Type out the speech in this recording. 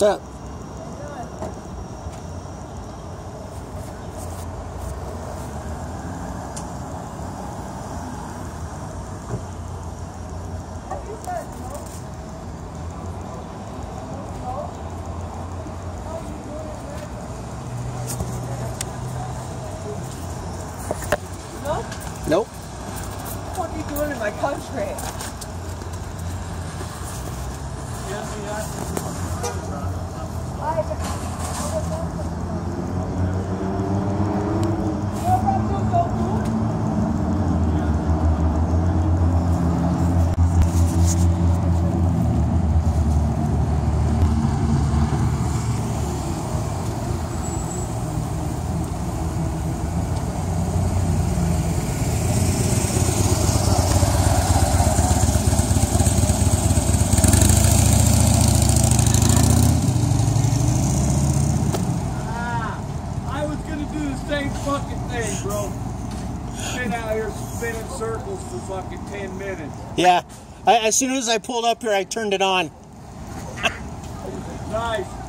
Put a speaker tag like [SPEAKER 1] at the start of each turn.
[SPEAKER 1] What's up? Nope.
[SPEAKER 2] What are you doing in my country?
[SPEAKER 3] I fucking thing, bro. Been out here spinning circles for fucking 10 minutes.
[SPEAKER 1] Yeah. I, as soon as I pulled up here, I turned it on.
[SPEAKER 3] Nice.